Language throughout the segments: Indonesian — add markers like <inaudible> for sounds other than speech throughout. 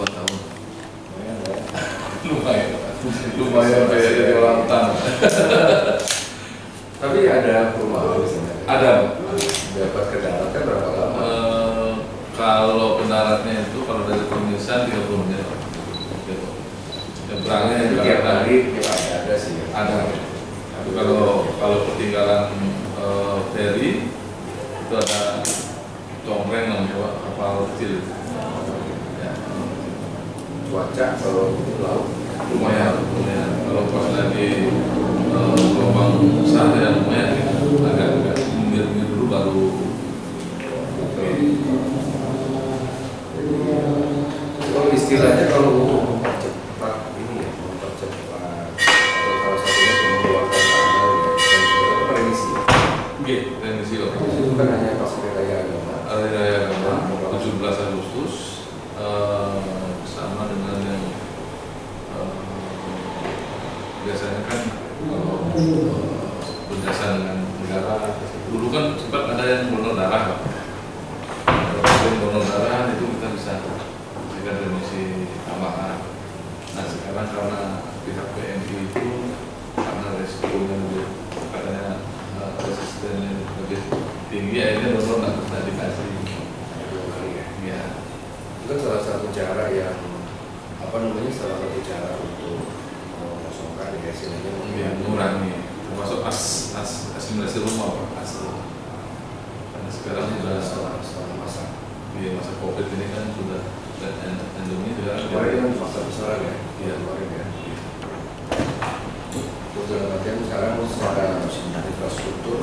Dua tahun. Lumayan. Lumayan kayak jadi orang tan. Tapi ada perumahan Ada. Dapat ke darat kan berapa lama? E, kalau pendaratnya itu kalau dari pemirsa 30 menit. Nyebrangnya itu tiap hari ada sih. Ada. Tapi kalau kalau ketinggalan e, ferry itu ada congkreng namanya kapal kecil cuaca kalau laut lumayan. Lumayan kalau pas lagi gelombang uh, besar ya. Lumayan agak-agak minggir-minggir dulu baru kalau istilahnya kalau tinggi akhirnya bapak nggak pernah dikasih ya itu kan salah satu cara yang apa namanya salah satu cara untuk mengosongkan ya murah iya, mengurangi. Termasuk as as asimilasi rumah pak. As karena sekarang sudah selama selama masa di iya, masa covid ini kan sudah dan endemi juga kemarin kan masa besar ya iya. kemarin ya. Iya. Untuk dalam artian sekarang secara infrastruktur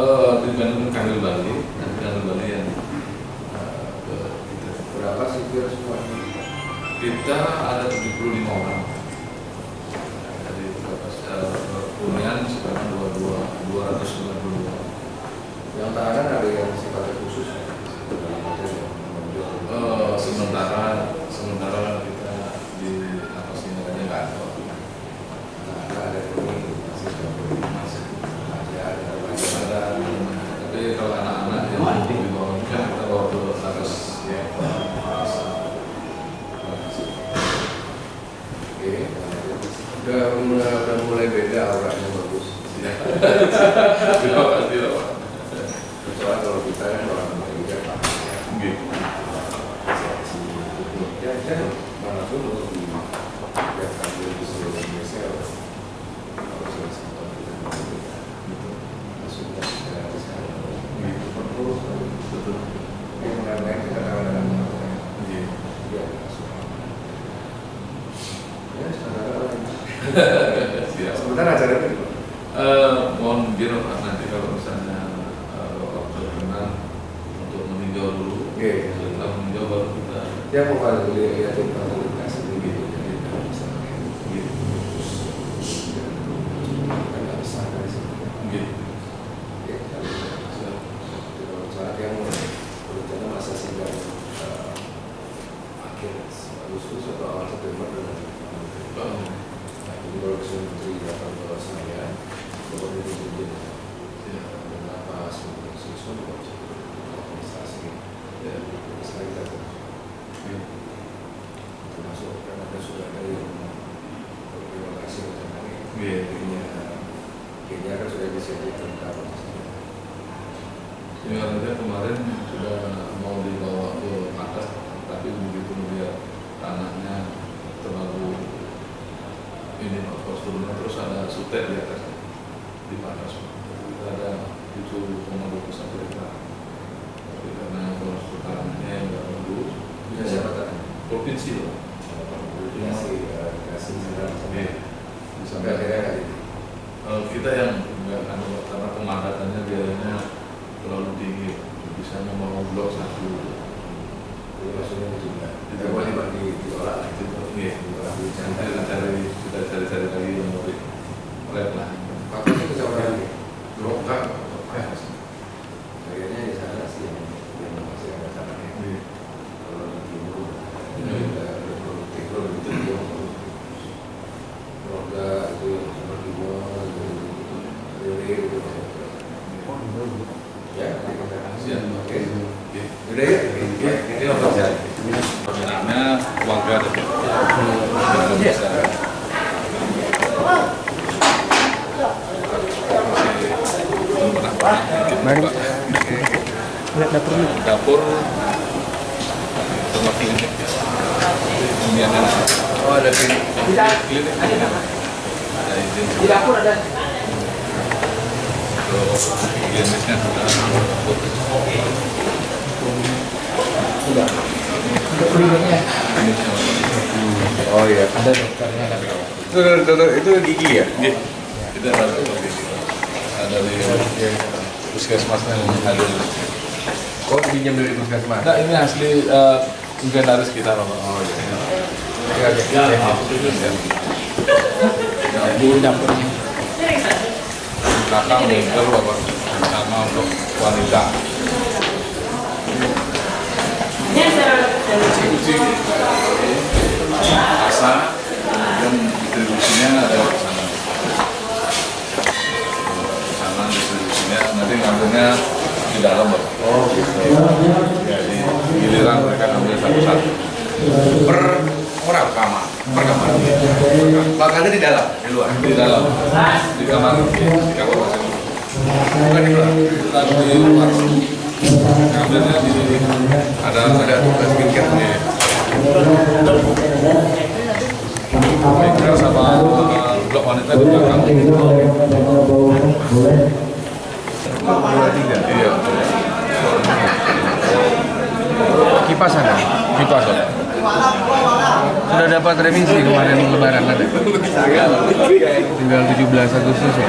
Eh, di Bandung Kanwil Bali dan Bali yang uh, ke kita. berapa sipir semuanya? Kita ada 75 orang dari eh, keunian uh, sekarang 22 292 yang tahanan ada yang sifatnya khusus ya? dalam uh, sementara hektar di atas di batas kita ada 7,21 hektar. Tapi karena proses yang tidak bagus ya, provinsi loh klinisnya Oh iya. Ada dokternya kan. Itu, itu, itu, itu gigi ya? Iya, itu ada ada dari puskesmas yang ada Oh pinjam dari puskesmas. Nah ini asli uh, inventaris kita Bapak. Oh iya. Ya, ya, ya. Di dapurnya. belakang bengkel Bapak sama untuk wanita. Kunci asa, kemudian distribusinya ada di sana. Sana distribusinya, nanti ngambilnya di dalam. Oh gitu. Jadi giliran mereka ngambil satu-satu. Per orang kamar, per kamar. Makannya di dalam, di luar. Di dalam, di kamar, di kamar masing Bukan di luar. Di luar, ngambilnya di ada Ada tugas skincare. Bengkel sama di belakang. Dua tiga. Iya. Kipas ada. Kipas Pak. Sudah dapat remisi kemarin lebaran ada. Tinggal 17 Agustus ya.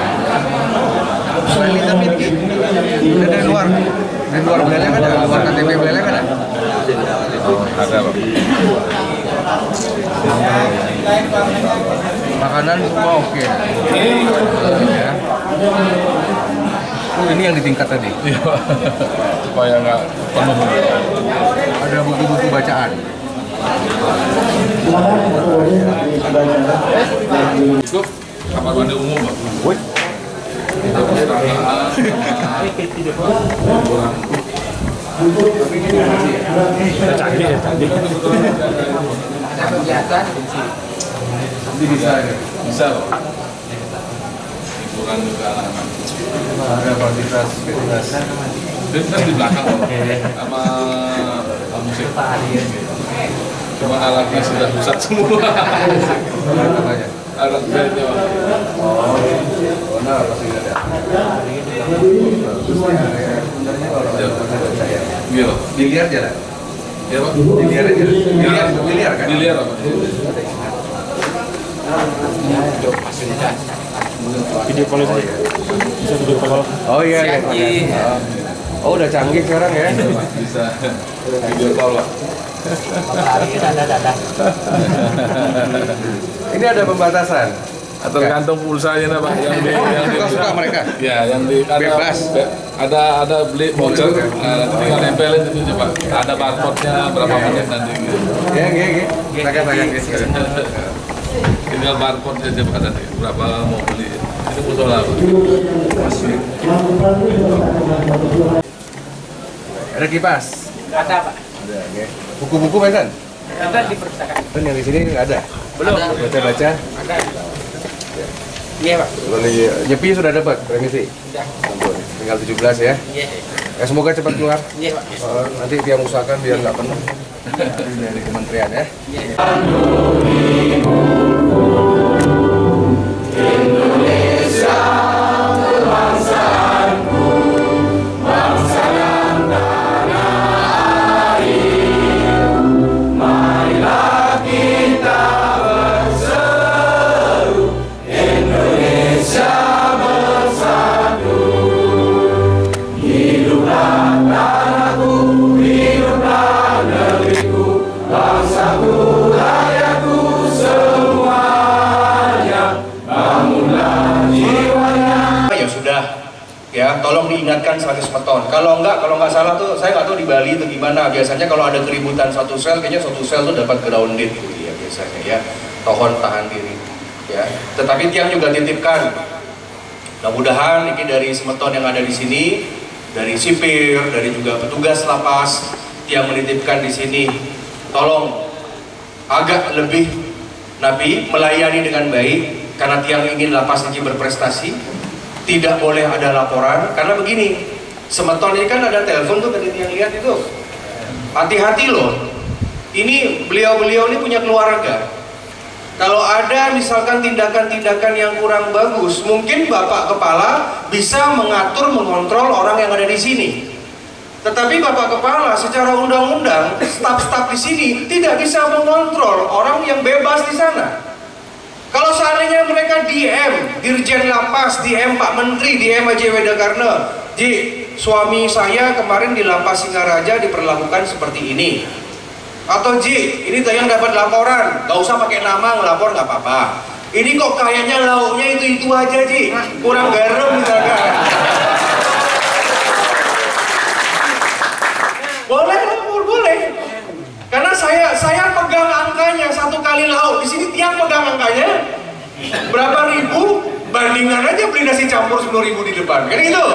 Mitki, ada dari luar. Dari luar Beleleng ada, luar KTP Beleleng ada. Ada Pak. Makanan semua oke. Ya. Oh, ini yang di tingkat tadi. Iya. Supaya nggak penuh. Ada buku-buku bacaan. Cukup kamar mandi umum Pak. Woi. <laughs> Canggih ya, canggih. Ini bisa ya. bisa Pak. Hiburan juga anak-anak. Ada fasilitas fasilitas. Fitness di belakang sama musik. Cuma alatnya sudah rusak semua. Alat bandnya. Oh, nah pasti ada. Iya Pak. Biliar jalan. Iya Pak. Biliar aja. Biliar, biliar kan? Biliar Pak. Video call itu. Bisa video call. Oh iya iya. Oh udah canggih sekarang ya. Bisa video call Pak. Ini ada pembatasan. Atau kantong pulsanya Pak yang di yang di Suka-suka mereka. Ya, yang di ada, Bebas. be- ada ada beli voucher, nah, tinggal nempelin itu aja, Pak. Ada barcode-nya berapa menit nanti gitu. Ya, ya, ya. Tangan guys. Tinggal barcode aja Pak nanti berapa mau beli. Itu lah Pak. Ada kipas. Ada pak. Ada, ya. Buku-buku mainan. Ada di perpustakaan. Kan yang di sini ada. Belum. Baca-baca. Ada. Iya pak. Kalau nyepi sudah dapat remisi. Sudah. Ampun, Tinggal 17 ya. Iya. Ya semoga cepat keluar. Iya pak. Oh, nanti dia usahakan biar nggak penuh. Dari kementerian ya. Iya. Kalau enggak kalau nggak salah tuh saya nggak tahu di Bali itu gimana. Biasanya kalau ada keributan satu sel kayaknya satu sel tuh dapat grounded gitu ya biasanya ya. Tohon tahan diri ya. Tetapi tiang juga titipkan mudah-mudahan ini dari semeton yang ada di sini dari sipir dari juga petugas lapas tiang menitipkan di sini. Tolong agak lebih Nabi melayani dengan baik karena tiang ingin lapas ini berprestasi. Tidak boleh ada laporan karena begini Semeton ini kan ada telepon tuh tadi yang lihat itu. Hati-hati loh. Ini beliau-beliau ini punya keluarga. Kalau ada misalkan tindakan-tindakan yang kurang bagus, mungkin Bapak Kepala bisa mengatur, mengontrol orang yang ada di sini. Tetapi Bapak Kepala secara undang-undang, staf-staf di sini tidak bisa mengontrol orang yang bebas di sana. Kalau seandainya mereka DM, Dirjen Lapas, DM Pak Menteri, DM Aja Wedakarna, Ji, suami saya kemarin di Lapas Singaraja diperlakukan seperti ini. Atau Ji, ini yang dapat laporan, gak usah pakai nama ngelapor nggak apa-apa. Ini kok kayaknya lauknya itu itu aja Ji, kurang garam misalkan. Boleh lapor, boleh. Karena saya saya pegang angkanya satu kali lauk di sini tiang pegang angkanya berapa ribu bandingan aja beli nasi campur sepuluh ribu di depan kan gitu.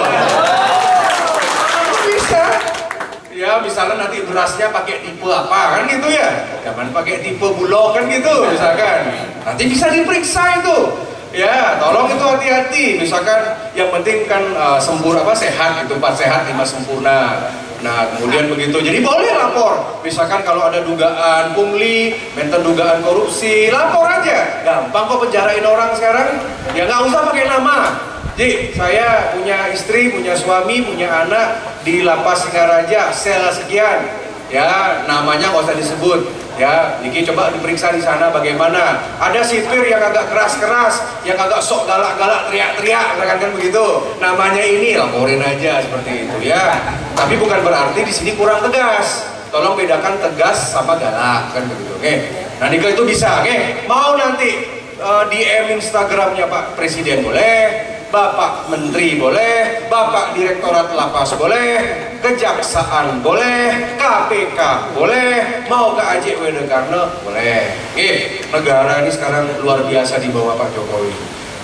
Ya misalnya nanti berasnya pakai tipe apa kan gitu ya. Jangan pakai tipe bulog kan gitu misalkan. Nanti bisa diperiksa itu. Ya, tolong itu hati-hati. Misalkan yang penting kan uh, sempurna apa sehat itu empat sehat lima sempurna. Nah, kemudian begitu. Jadi boleh lapor. Misalkan kalau ada dugaan pungli, menten dugaan korupsi, lapor aja. Gampang kok penjarain orang sekarang. Ya nggak usah pakai nama. Jadi saya punya istri, punya suami, punya anak di lapas Singaraja, sel sekian. Ya, namanya nggak usah disebut. Ya, Niki coba diperiksa di sana bagaimana. Ada sipir yang agak keras-keras, yang agak sok galak-galak, teriak-teriak, kan kan begitu. Namanya ini laporin aja seperti itu ya. Tapi bukan berarti di sini kurang tegas. Tolong bedakan tegas sama galak kan begitu. Oke. Nah, Niko itu bisa, oke. Mau nanti uh, DM Instagramnya Pak Presiden boleh, Bapak Menteri boleh, Bapak Direktorat Lapas boleh, Kejaksaan boleh, KPK boleh, mau ke AJ Wedekarno boleh. Eh, negara ini sekarang luar biasa di bawah Pak Jokowi.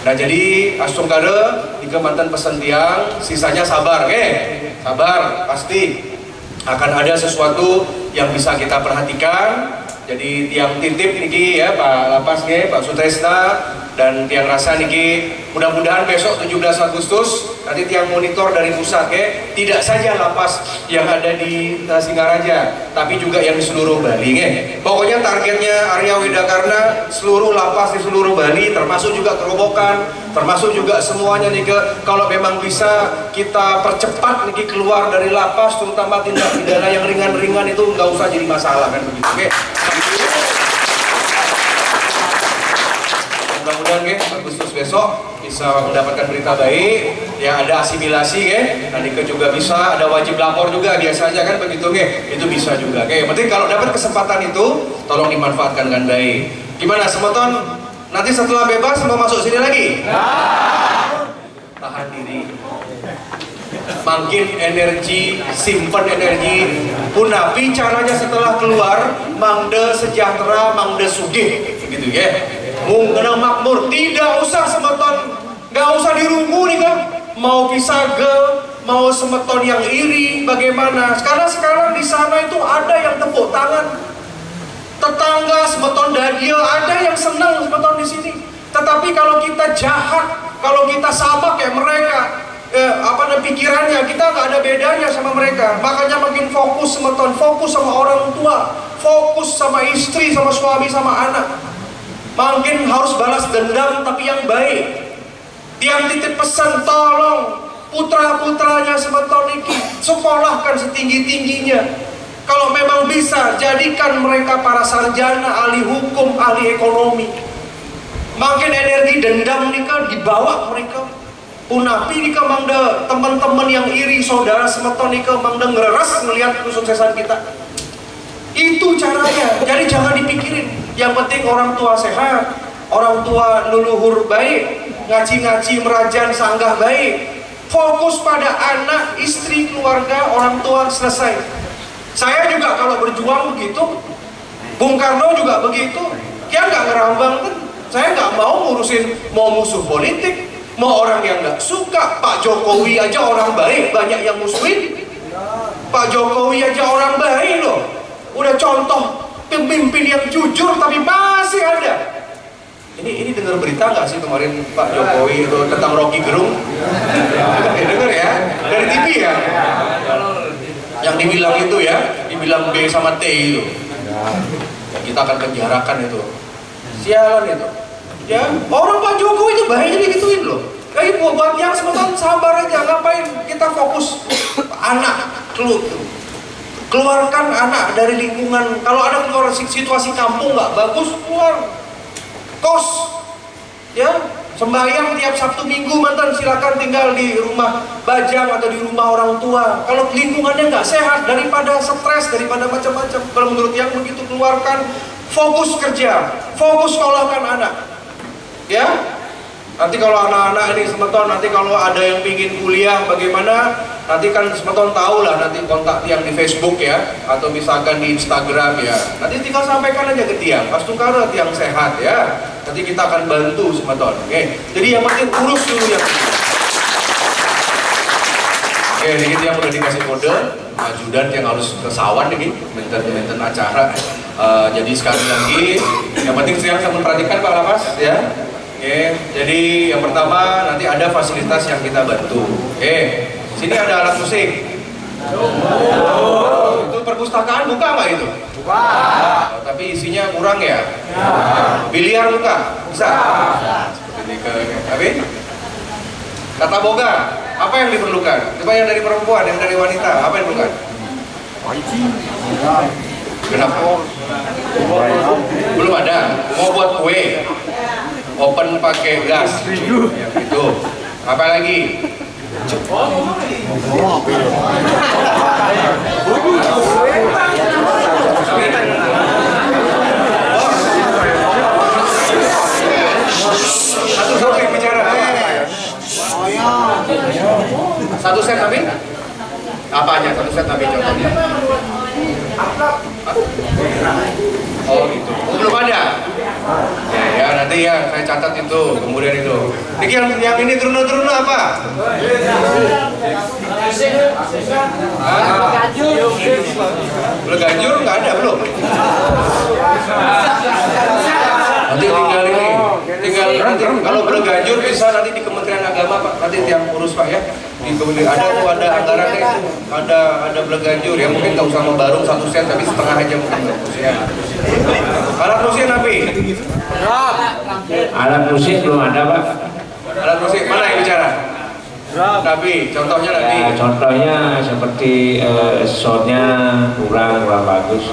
Nah jadi Asung Kade di Kemantan Pesan Tiang, sisanya sabar, eh, sabar pasti akan ada sesuatu yang bisa kita perhatikan. Jadi tiang titip niki ya Pak Lapas Pak Sutresna dan tiang rasa niki mudah-mudahan besok 17 Agustus nanti tiang monitor dari pusat ke tidak saja lapas yang ada di uh, Singaraja tapi juga yang di seluruh Bali ke. pokoknya targetnya Arya Widakarna seluruh lapas di seluruh Bali termasuk juga kerobokan termasuk juga semuanya nih ke kalau memang bisa kita percepat nih keluar dari lapas terutama tindak pidana yang ringan-ringan itu nggak usah jadi masalah kan begitu mudah-mudahan ya Agustus besok bisa mendapatkan berita baik ya ada asimilasi ya nanti ke juga bisa ada wajib lapor juga biasanya kan begitu ya itu bisa juga yang penting kalau dapat kesempatan itu tolong dimanfaatkan dengan baik. Gimana semeton nanti setelah bebas mau masuk sini lagi? Tahan diri. Makin energi simpan energi. Punapi caranya setelah keluar mangde sejahtera mangde sugih. Gitu ya Mungkin makmur. Tidak usah semeton. Nggak usah dirunggu nih kan mau pisage mau semeton yang iri bagaimana? Karena sekarang di sana itu ada yang tepuk tangan. Tetangga semeton dadio ada yang senang semeton di sini. Tetapi kalau kita jahat kalau kita sama kayak mereka eh, apa ada pikirannya kita nggak ada bedanya sama mereka. Makanya makin fokus semeton fokus sama orang tua fokus sama istri sama suami sama anak Mungkin harus balas dendam tapi yang baik. Tiang titip pesan tolong putra-putranya sebetul niki sekolahkan setinggi-tingginya. Kalau memang bisa jadikan mereka para sarjana, ahli hukum, ahli ekonomi. Makin energi dendam nikah dibawa mereka. Punapi nikah mangda teman-teman yang iri saudara semeton nikah mangda ngeres melihat kesuksesan kita. Itu caranya. Jadi jangan dipikirin. Yang penting orang tua sehat, orang tua leluhur baik, ngaji-ngaji merajan sanggah baik. Fokus pada anak, istri, keluarga, orang tua selesai. Saya juga kalau berjuang begitu, Bung Karno juga begitu. Dia nggak ngerambang kan. Saya nggak mau ngurusin mau musuh politik, mau orang yang nggak suka. Pak Jokowi aja orang baik, banyak yang musuhin. Pak Jokowi aja orang baik loh. Udah contoh pemimpin yang jujur tapi masih ada. Ini ini dengar berita nggak sih kemarin Pak Jokowi itu tentang Rocky Gerung? dengar ya dari TV ya. yang dibilang itu ya dibilang B sama T itu ya, kita akan penjarakan itu sialan itu ya orang Pak Jokowi itu bahaya digituin loh kayak buat, yang sebentar sabar aja ngapain kita fokus anak kelu, keluarkan anak dari lingkungan. Kalau ada keluar situasi kampung nggak bagus keluar. Kos. Ya sembahyang tiap Sabtu Minggu mantan silakan tinggal di rumah bajang atau di rumah orang tua. Kalau lingkungannya nggak sehat daripada stres daripada macam-macam. Kalau menurut yang begitu keluarkan fokus kerja. Fokus sekolahkan anak. Ya? Nanti kalau anak-anak ini semeton nanti kalau ada yang pingin kuliah bagaimana nanti kan semeton tahu lah nanti kontak yang di Facebook ya atau misalkan di Instagram ya. Nanti tinggal sampaikan aja ke tiang pas tukar tiang sehat ya. Nanti kita akan bantu semeton oke? Jadi yang penting urus dulu yang oke ini yang udah dikasih kode ajudan yang harus ke sawan ini menten-menten acara. Eh, jadi sekali lagi yang penting sekarang saya memperhatikan Pak Lapas ya. Oke, jadi yang pertama nanti ada fasilitas yang kita bantu. Oke, sini ada alat musik. Oh, itu perpustakaan buka nggak itu? Buka. tapi isinya kurang ya? Biliar buka? Bisa. Seperti ini ke tapi kata boga, apa yang diperlukan? Coba yang dari perempuan, yang dari wanita, apa yang diperlukan? Kenapa? Belum ada. Mau buat kue? Open pakai gas. Itu. Apa lagi? Satu set tapi? Apanya? Satu set tapi contohnya. Oh gitu. Belum ada. Ya, ya nanti ya saya catat itu. Kemudian itu. Ini yang yang ini turun-turun apa? Ah, Beleganjur nggak ada belum? Nanti tinggal ini, tinggal nanti kalau beleganjur bisa nanti di Kementerian Agama Pak, nanti yang urus Pak ya. Di kemudian ada tuh ada anggarannya itu, ada ada beleganjur ya mungkin nggak usah membarung satu sen tapi setengah aja mungkin ya. Alat musik Nabi, Alat musik belum ada pak. alat musik mana yang bicara? Nabi, contohnya Nabi. Ya, contohnya seperti eh, soundnya kurang kurang bagus. <laughs>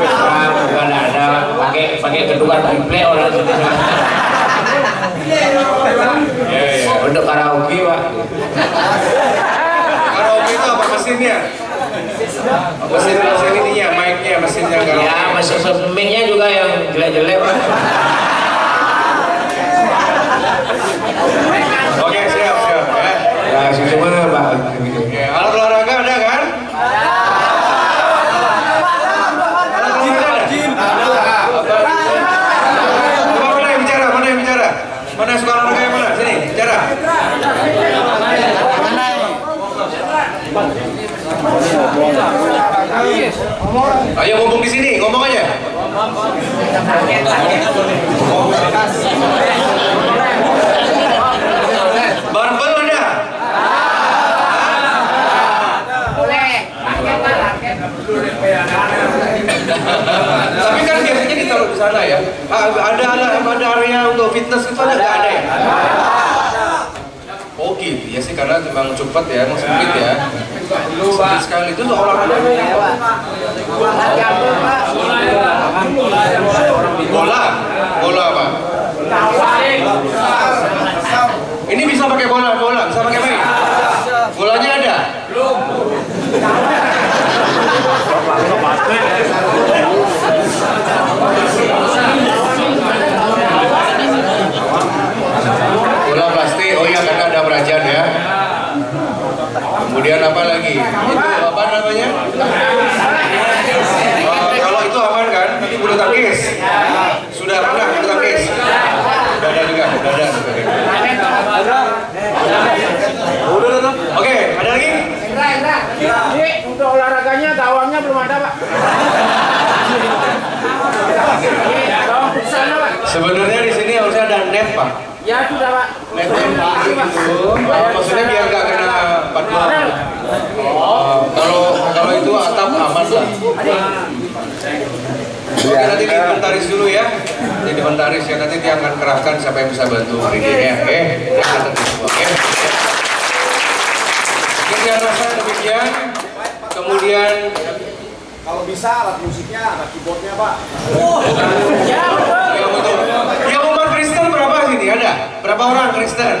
Kurang, bukan ada pakai kedua triple orang sini. Ya, ya. Untuk karaoke pak. Karaoke itu apa mesinnya? Mesin mesin ininya, mic-nya, mesinnya karaoke. Ya masih mic-nya juga yang jelek-jelek pak. Oke, siap, siap ya. Ya semua pak. Oke, alat olahraga ada kan? Alat olahraga ada? Coba mana yang bicara? Mana yang bicara? Mana yang suka olahraga yang mana? Sini, bicara. Ayo ngomong di sini, ngomong aja. Barbel ada? Tapi kan biasanya ditaruh di sana ya. Ada ada ada area untuk fitness itu ada nggak ada ya? Gitu ya sih karena memang cepat ya, emang sempit ya. Sempit sekali itu tuh olahraga Bola, bola apa? Ini bisa pakai bola, bola bisa pakai main. Bolanya ada? Bola plastik, oh iya karena ada perajan ya. Kemudian apa lagi? Itu apa namanya? Eh, kalau itu aman kan? Tapi bulu tangkis. Sudah pernah bulu tangkis? Sudah ada juga, sudah ada. Oke, ada lagi? Ini untuk olahraganya gawangnya belum ada pak. Gawang futsal pak. Sebenarnya di sini harusnya ada net pak. Ya sudah pak. Netting gitu. Oh, maksudnya biar nggak kena. Oh, kalau kalau itu atap aman lah. Oke nanti diinventaris dulu ya. Jadi diinventaris ya nanti dia akan kerahkan siapa yang bisa bantu akan tentu semua. Oke. Oke, rasa demikian. Kemudian Kalau bisa alat musiknya, ada keyboardnya pak. Ya betul. yang betul. Yang umat Kristen sini ada? Berapa orang Kristen?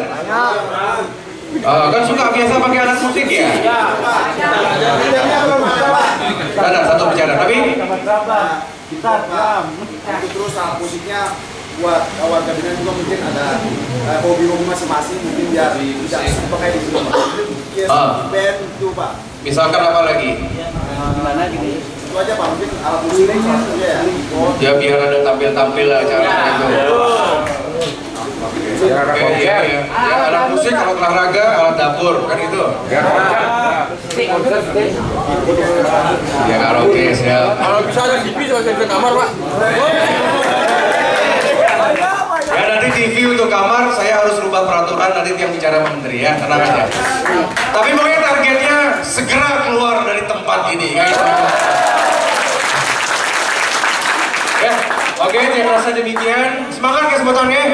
Ah, kan suka biasa pakai alat musik ya? Belum ada satu bicara, tapi drum. Itu terus alat musiknya buat warga binaan juga mungkin ada eh, hobi hobi masing-masing mungkin biar tidak kayak di sini pak. Mungkin Ah. band itu pak. misalkan apa lagi? Itu aja pak mungkin alat musiknya ya. Ya biar ada tampil-tampil lah acara itu. Oke, iya, iya. Ya, alat musik, alat olahraga, alat dapur, kan itu. Ya karaoke siap. Kalau bisa ada TV saya kamar pak. Ya nanti TV untuk kamar saya harus rubah peraturan nanti yang bicara menteri ya tenang aja. Tapi pokoknya targetnya segera keluar dari tempat ini. Guys. Ya, oke saya rasa demikian. Semangat ya semetonnya.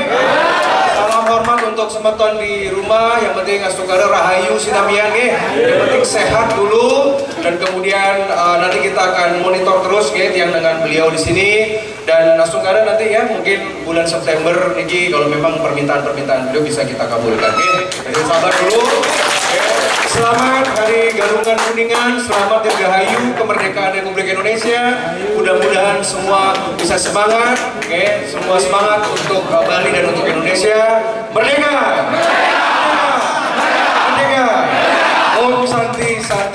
Salam hormat untuk semeton di rumah. Yang penting astukara rahayu sinamian ya. Yang penting sehat dulu dan kemudian eh, nanti kita akan monitor terus ya yang dengan beliau di sini dan Astukara nanti ya mungkin bulan September niki kalau memang permintaan-permintaan beliau bisa kita kabulkan ya. Jadi sabar dulu. Selamat Hari Galungan Kuningan, selamat Dirgahayu Kemerdekaan Republik Indonesia. Mudah-mudahan semua bisa semangat, oke? Okay? Semua semangat untuk uh, Bali dan untuk Indonesia. Merdeka! Merdeka! Merdeka! Om Santi Santi.